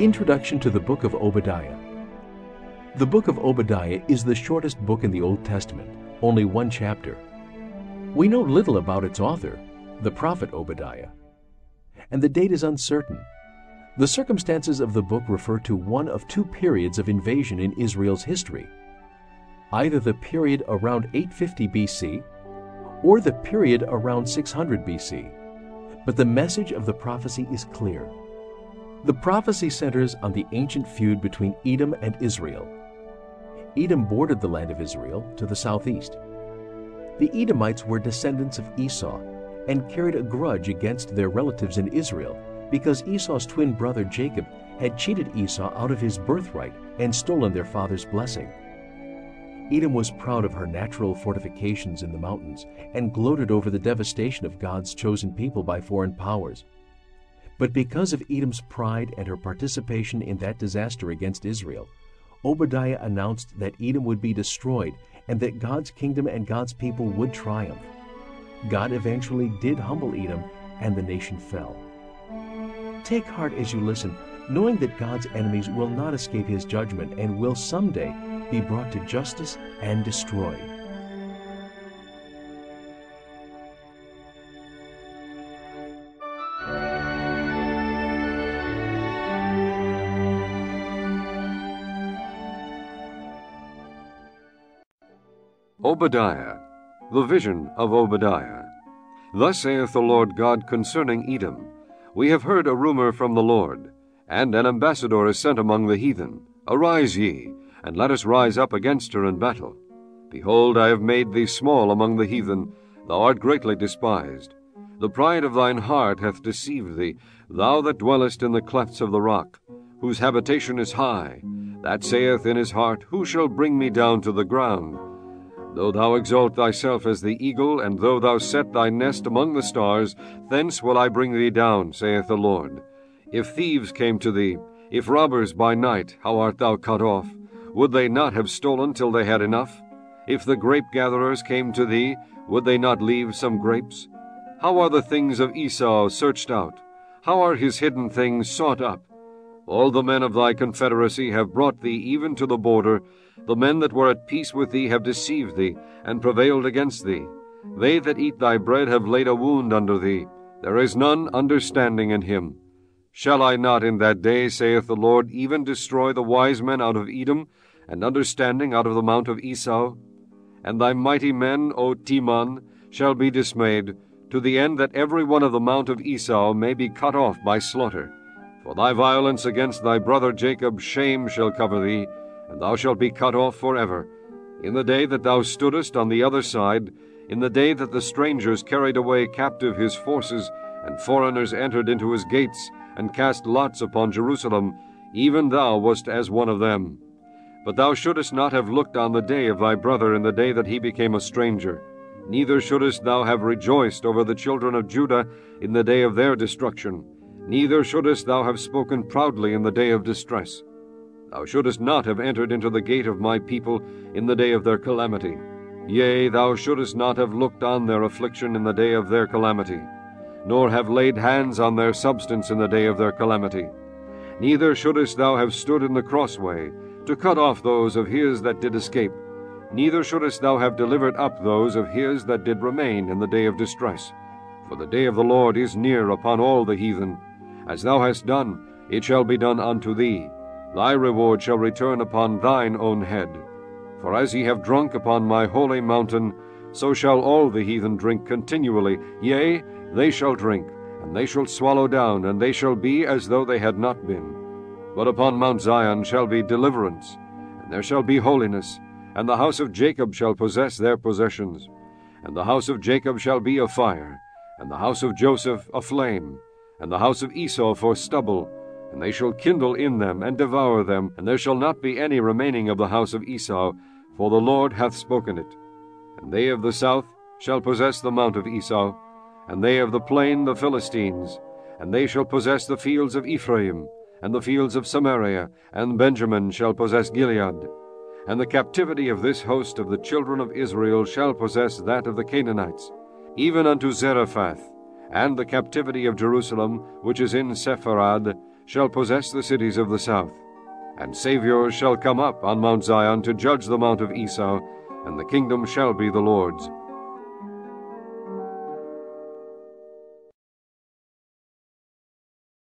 Introduction to the Book of Obadiah. The book of Obadiah is the shortest book in the Old Testament, only one chapter. We know little about its author, the prophet Obadiah, and the date is uncertain. The circumstances of the book refer to one of two periods of invasion in Israel's history either the period around 850 BC or the period around 600 BC. But the message of the prophecy is clear. The prophecy centers on the ancient feud between Edom and Israel. Edom bordered the land of Israel to the southeast. The Edomites were descendants of Esau and carried a grudge against their relatives in Israel because Esau's twin brother Jacob had cheated Esau out of his birthright and stolen their father's blessing. Edom was proud of her natural fortifications in the mountains and gloated over the devastation of God's chosen people by foreign powers. But because of Edom's pride and her participation in that disaster against Israel, Obadiah announced that Edom would be destroyed and that God's kingdom and God's people would triumph. God eventually did humble Edom, and the nation fell. Take heart as you listen, knowing that God's enemies will not escape his judgment and will someday be brought to justice and destroyed. Obadiah, the vision of Obadiah. Thus saith the Lord God concerning Edom We have heard a rumor from the Lord, and an ambassador is sent among the heathen. Arise ye, and let us rise up against her in battle. Behold, I have made thee small among the heathen, thou art greatly despised. The pride of thine heart hath deceived thee, thou that dwellest in the clefts of the rock, whose habitation is high, that saith in his heart, Who shall bring me down to the ground? Though thou exalt thyself as the eagle, and though thou set thy nest among the stars, thence will I bring thee down, saith the Lord. If thieves came to thee, if robbers by night, how art thou cut off? Would they not have stolen till they had enough? If the grape gatherers came to thee, would they not leave some grapes? How are the things of Esau searched out? How are his hidden things sought up? All the men of thy confederacy have brought thee even to the border. The men that were at peace with thee have deceived thee, and prevailed against thee. They that eat thy bread have laid a wound under thee. There is none understanding in him. Shall I not in that day, saith the Lord, even destroy the wise men out of Edom, and understanding out of the mount of Esau? And thy mighty men, O Teman, shall be dismayed, to the end that every one of the mount of Esau may be cut off by slaughter. For thy violence against thy brother Jacob shame shall cover thee, and thou shalt be cut off for ever. In the day that thou stoodest on the other side, in the day that the strangers carried away captive his forces, and foreigners entered into his gates, and cast lots upon Jerusalem, even thou wast as one of them. But thou shouldest not have looked on the day of thy brother in the day that he became a stranger. Neither shouldest thou have rejoiced over the children of Judah in the day of their destruction. Neither shouldest thou have spoken proudly in the day of distress. Thou shouldest not have entered into the gate of my people in the day of their calamity. Yea, thou shouldest not have looked on their affliction in the day of their calamity, nor have laid hands on their substance in the day of their calamity. Neither shouldest thou have stood in the crossway, to cut off those of his that did escape. Neither shouldest thou have delivered up those of his that did remain in the day of distress. For the day of the Lord is near upon all the heathen. As thou hast done, it shall be done unto thee. Thy reward shall return upon thine own head. For as ye have drunk upon my holy mountain, so shall all the heathen drink continually. Yea, they shall drink, and they shall swallow down, and they shall be as though they had not been. But upon Mount Zion shall be deliverance, and there shall be holiness, and the house of Jacob shall possess their possessions. And the house of Jacob shall be a fire, and the house of Joseph a flame, and the house of Esau for stubble, and they shall kindle in them and devour them, and there shall not be any remaining of the house of Esau, for the Lord hath spoken it. And they of the south shall possess the mount of Esau, and they of the plain the Philistines, and they shall possess the fields of Ephraim, and the fields of Samaria, and Benjamin shall possess Gilead. And the captivity of this host of the children of Israel shall possess that of the Canaanites, even unto Zarephath, and the captivity of Jerusalem, which is in Sepharad, shall possess the cities of the south. And Saviours shall come up on Mount Zion to judge the mount of Esau, and the kingdom shall be the Lord's,